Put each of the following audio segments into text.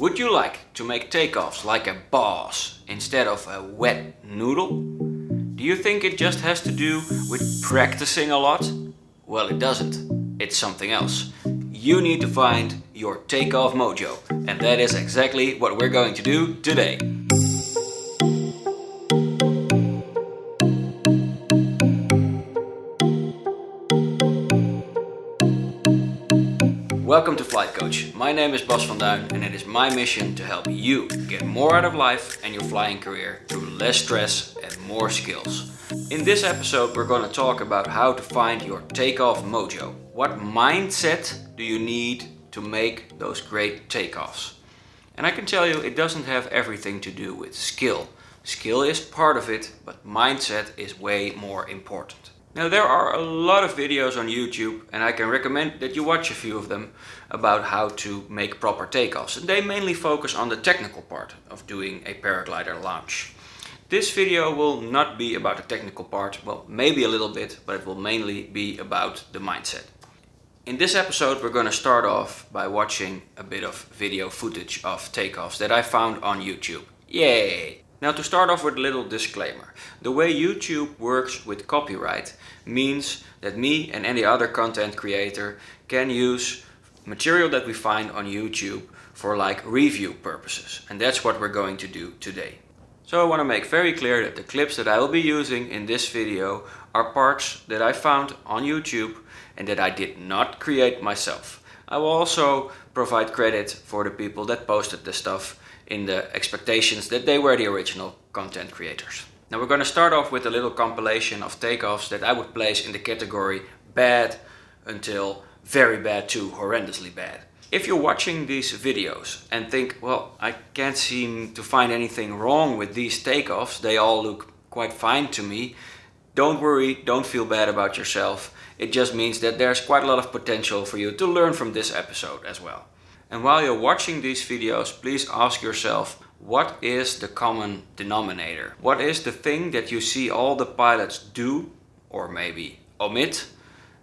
Would you like to make takeoffs like a boss instead of a wet noodle? Do you think it just has to do with practicing a lot? Well, it doesn't. It's something else. You need to find your takeoff mojo. And that is exactly what we're going to do today. Welcome to Flight Coach. My name is Bas van Duijn and it is my mission to help you get more out of life and your flying career through less stress and more skills. In this episode we're going to talk about how to find your takeoff mojo. What mindset do you need to make those great takeoffs? And I can tell you it doesn't have everything to do with skill. Skill is part of it, but mindset is way more important. Now there are a lot of videos on YouTube and I can recommend that you watch a few of them about how to make proper takeoffs. And they mainly focus on the technical part of doing a paraglider launch. This video will not be about the technical part, well maybe a little bit, but it will mainly be about the mindset. In this episode we're going to start off by watching a bit of video footage of takeoffs that I found on YouTube. Yay! Now to start off with a little disclaimer. The way YouTube works with copyright means that me and any other content creator can use material that we find on YouTube for like review purposes. And that's what we're going to do today. So I want to make very clear that the clips that I will be using in this video are parts that I found on YouTube and that I did not create myself. I will also provide credit for the people that posted the stuff in the expectations that they were the original content creators. Now we're going to start off with a little compilation of takeoffs that I would place in the category bad until very bad to horrendously bad. If you're watching these videos and think, well, I can't seem to find anything wrong with these takeoffs, they all look quite fine to me, don't worry, don't feel bad about yourself. It just means that there's quite a lot of potential for you to learn from this episode as well. And while you're watching these videos, please ask yourself, what is the common denominator? What is the thing that you see all the pilots do, or maybe omit,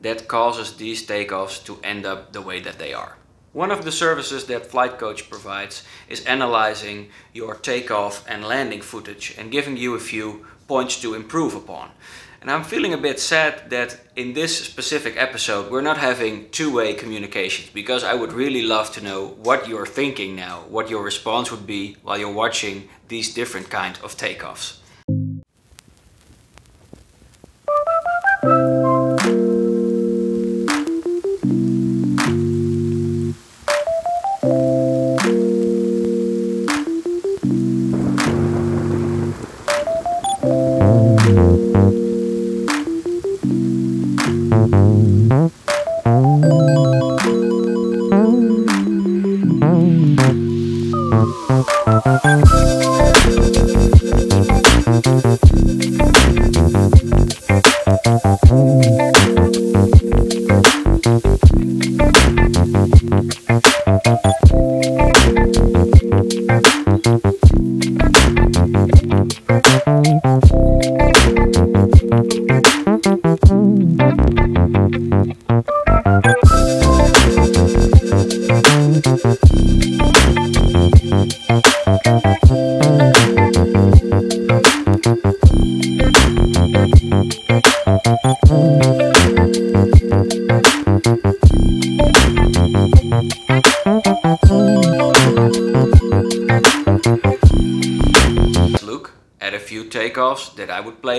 that causes these takeoffs to end up the way that they are? One of the services that Flight Coach provides is analyzing your takeoff and landing footage and giving you a few points to improve upon. And I'm feeling a bit sad that in this specific episode we're not having two-way communications because I would really love to know what you're thinking now, what your response would be while you're watching these different kind of takeoffs. Look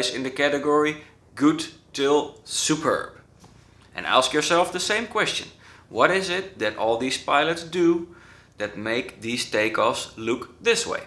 place in the category good till superb. And ask yourself the same question. What is it that all these pilots do that make these takeoffs look this way?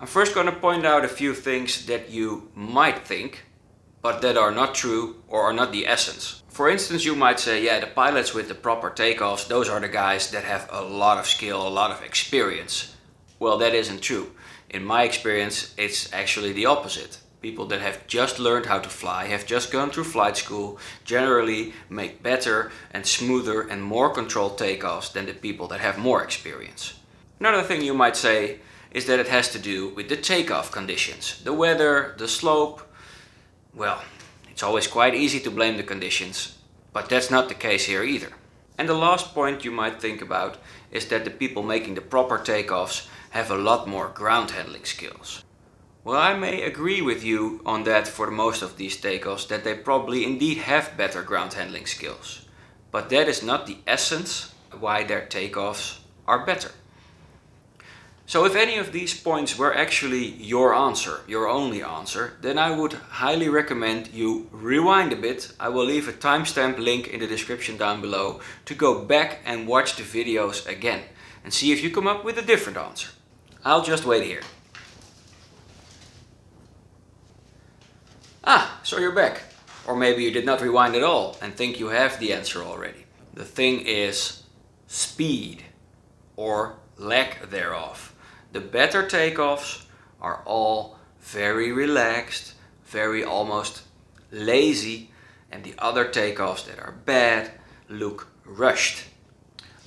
I'm first going to point out a few things that you might think, but that are not true or are not the essence. For instance, you might say, yeah, the pilots with the proper takeoffs, those are the guys that have a lot of skill, a lot of experience. Well, that isn't true. In my experience, it's actually the opposite. People that have just learned how to fly, have just gone through flight school, generally make better and smoother and more controlled takeoffs than the people that have more experience. Another thing you might say is that it has to do with the takeoff conditions. The weather, the slope. Well, it's always quite easy to blame the conditions, but that's not the case here either. And the last point you might think about is that the people making the proper takeoffs have a lot more ground handling skills. Well, I may agree with you on that for most of these takeoffs, that they probably indeed have better ground handling skills. But that is not the essence why their takeoffs are better. So if any of these points were actually your answer, your only answer, then I would highly recommend you rewind a bit. I will leave a timestamp link in the description down below to go back and watch the videos again and see if you come up with a different answer. I'll just wait here. Ah, so you're back. Or maybe you did not rewind at all and think you have the answer already. The thing is speed or lack thereof. The better takeoffs are all very relaxed, very almost lazy, and the other takeoffs that are bad look rushed.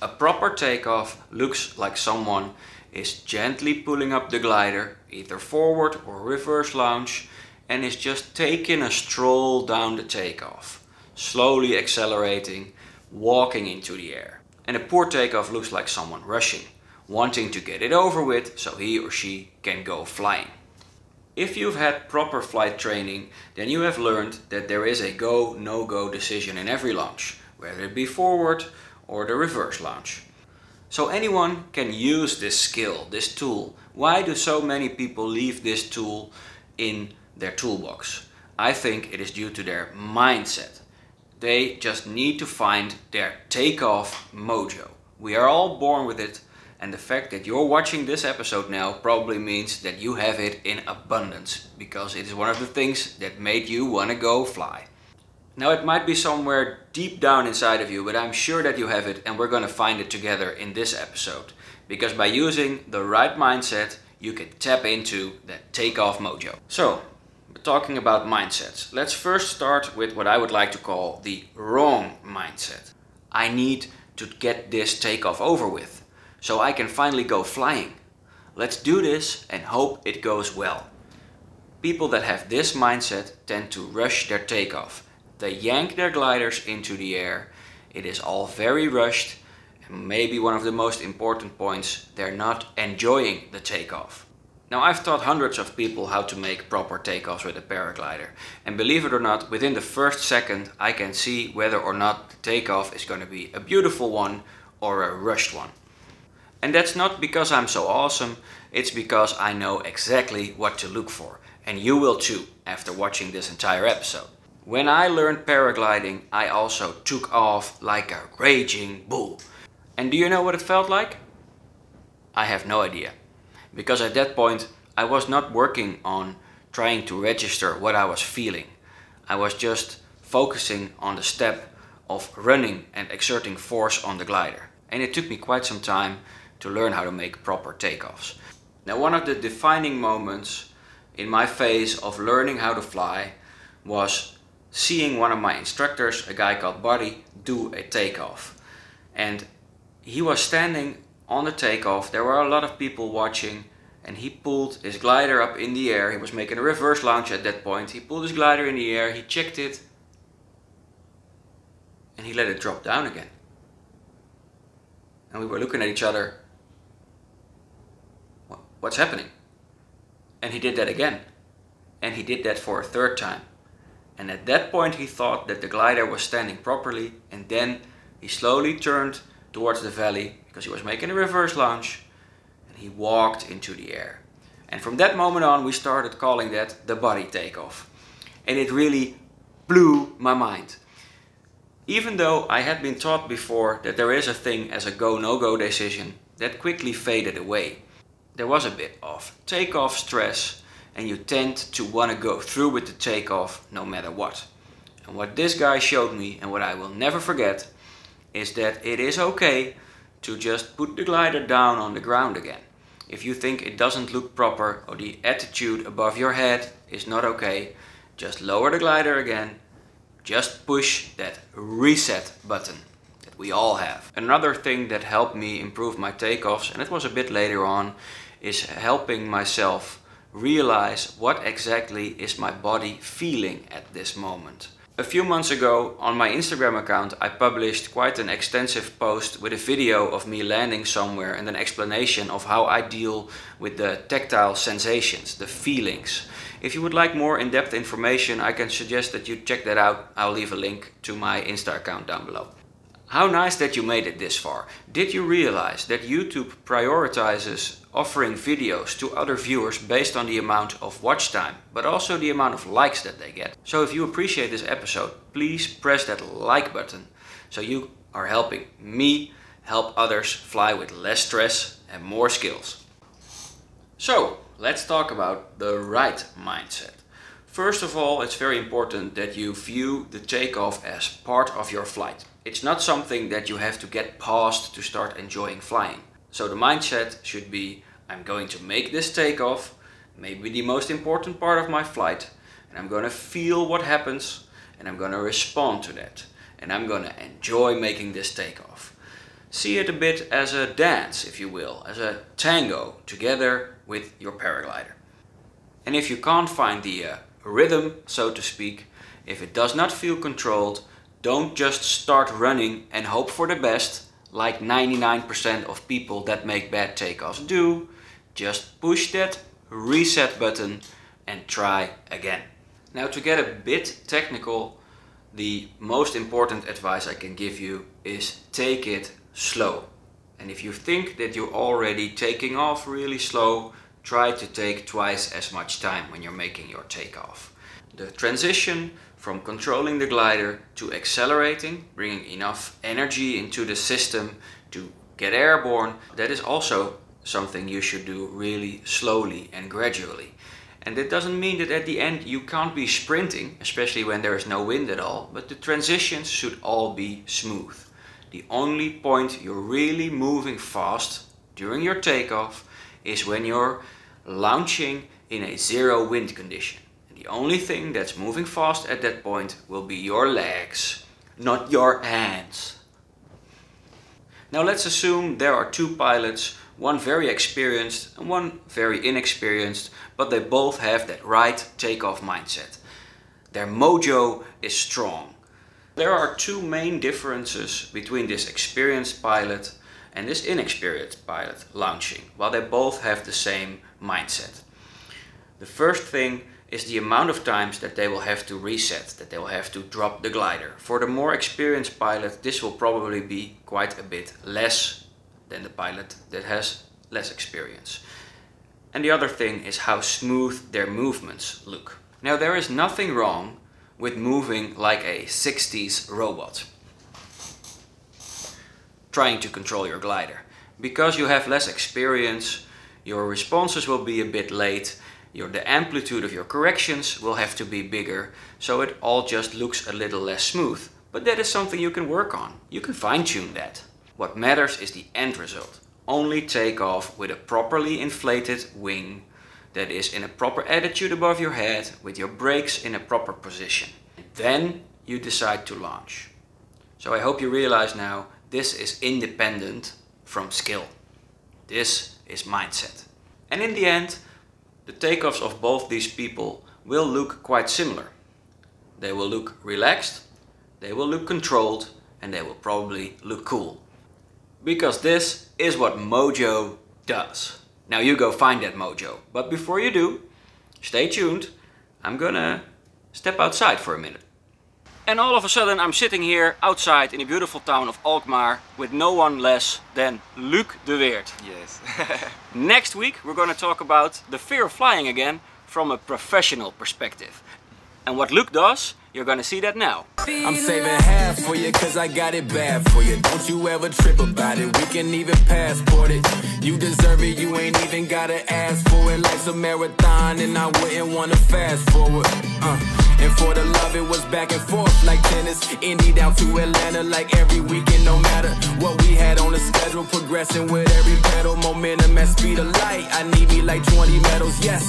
A proper takeoff looks like someone is gently pulling up the glider, either forward or reverse launch, and is just taking a stroll down the takeoff, slowly accelerating, walking into the air. And a poor takeoff looks like someone rushing, wanting to get it over with so he or she can go flying. If you've had proper flight training, then you have learned that there is a go, no-go decision in every launch, whether it be forward or the reverse launch. So anyone can use this skill, this tool. Why do so many people leave this tool in their toolbox? I think it is due to their mindset. They just need to find their takeoff mojo. We are all born with it and the fact that you're watching this episode now probably means that you have it in abundance because it is one of the things that made you want to go fly. Now it might be somewhere deep down inside of you, but I'm sure that you have it and we're going to find it together in this episode. Because by using the right mindset, you can tap into that takeoff mojo. So, talking about mindsets, let's first start with what I would like to call the wrong mindset. I need to get this takeoff over with so I can finally go flying. Let's do this and hope it goes well. People that have this mindset tend to rush their takeoff. They yank their gliders into the air. It is all very rushed and maybe one of the most important points, they're not enjoying the takeoff. Now I've taught hundreds of people how to make proper takeoffs with a paraglider and believe it or not within the first second I can see whether or not the takeoff is going to be a beautiful one or a rushed one. And that's not because I'm so awesome, it's because I know exactly what to look for. And you will too, after watching this entire episode. When I learned paragliding, I also took off like a raging bull. And do you know what it felt like? I have no idea. Because at that point, I was not working on trying to register what I was feeling. I was just focusing on the step of running and exerting force on the glider. And it took me quite some time to learn how to make proper takeoffs. Now one of the defining moments in my phase of learning how to fly was seeing one of my instructors, a guy called Buddy, do a takeoff. And he was standing on the takeoff, there were a lot of people watching and he pulled his glider up in the air. He was making a reverse launch at that point. He pulled his glider in the air, he checked it and he let it drop down again. And we were looking at each other what's happening? And he did that again. And he did that for a third time. And at that point he thought that the glider was standing properly and then he slowly turned towards the valley because he was making a reverse launch and he walked into the air. And from that moment on we started calling that the body takeoff. And it really blew my mind. Even though I had been taught before that there is a thing as a go-no-go -no -go decision, that quickly faded away. There was a bit of takeoff stress and you tend to want to go through with the takeoff no matter what. And what this guy showed me and what I will never forget is that it is okay to just put the glider down on the ground again. If you think it doesn't look proper or the attitude above your head is not okay, just lower the glider again, just push that reset button that we all have. Another thing that helped me improve my takeoffs, and it was a bit later on, is helping myself realize what exactly is my body feeling at this moment. A few months ago on my Instagram account I published quite an extensive post with a video of me landing somewhere and an explanation of how I deal with the tactile sensations, the feelings. If you would like more in-depth information I can suggest that you check that out. I'll leave a link to my Insta account down below. How nice that you made it this far. Did you realize that YouTube prioritizes offering videos to other viewers based on the amount of watch time, but also the amount of likes that they get? So if you appreciate this episode, please press that like button so you are helping me help others fly with less stress and more skills. So let's talk about the right mindset. First of all, it's very important that you view the takeoff as part of your flight. It's not something that you have to get past to start enjoying flying. So the mindset should be, I'm going to make this takeoff, maybe the most important part of my flight, and I'm going to feel what happens, and I'm going to respond to that. And I'm going to enjoy making this takeoff. See it a bit as a dance, if you will, as a tango together with your paraglider. And if you can't find the uh, rhythm, so to speak, if it does not feel controlled, don't just start running and hope for the best like 99% of people that make bad takeoffs do. Just push that reset button and try again. Now to get a bit technical, the most important advice I can give you is take it slow. And if you think that you're already taking off really slow, try to take twice as much time when you're making your takeoff. The transition from controlling the glider to accelerating, bringing enough energy into the system to get airborne, that is also something you should do really slowly and gradually. And that doesn't mean that at the end you can't be sprinting, especially when there is no wind at all, but the transitions should all be smooth. The only point you're really moving fast during your takeoff is when you're launching in a zero wind condition. The only thing that's moving fast at that point will be your legs, not your hands. Now let's assume there are two pilots, one very experienced and one very inexperienced, but they both have that right takeoff mindset. Their mojo is strong. There are two main differences between this experienced pilot and this inexperienced pilot launching, while they both have the same mindset. The first thing is the amount of times that they will have to reset, that they will have to drop the glider. For the more experienced pilot, this will probably be quite a bit less than the pilot that has less experience. And the other thing is how smooth their movements look. Now there is nothing wrong with moving like a 60s robot. Trying to control your glider. Because you have less experience, your responses will be a bit late your, the amplitude of your corrections will have to be bigger, so it all just looks a little less smooth. But that is something you can work on. You can fine tune that. What matters is the end result. Only take off with a properly inflated wing that is in a proper attitude above your head with your brakes in a proper position. Then you decide to launch. So I hope you realize now this is independent from skill. This is mindset. And in the end, the takeoffs of both these people will look quite similar. They will look relaxed, they will look controlled, and they will probably look cool. Because this is what Mojo does. Now you go find that Mojo. But before you do, stay tuned. I'm gonna step outside for a minute. And all of a sudden I'm sitting here outside in the beautiful town of Alkmaar with no one less than Luc de Weert. Yes. Next week we're going to talk about the fear of flying again from a professional perspective. And what Luc does You're gonna see that now. I'm saving half for you cause I got it bad for you. Don't you ever trip about it. We can even passport it. You deserve it, you ain't even gotta ask for it. Life's a marathon and I wouldn't wanna fast forward. Uh. And for the love, it was back and forth like tennis. Indy down to Atlanta like every weekend, no matter what we had on the schedule. Progressing with every pedal, momentum at speed of light. I need me like 20 medals, yes.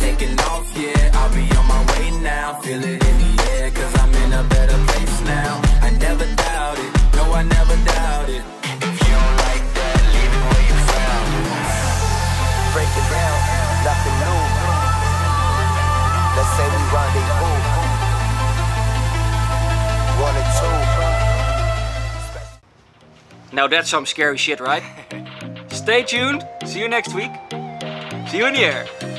Taking off, yeah, I'll be on my way now. Feel it in the air, cause I'm in a better place now. I never doubt it, no, I never doubt it. Now that's some scary shit, right? Stay tuned. See you next week. See you in the air.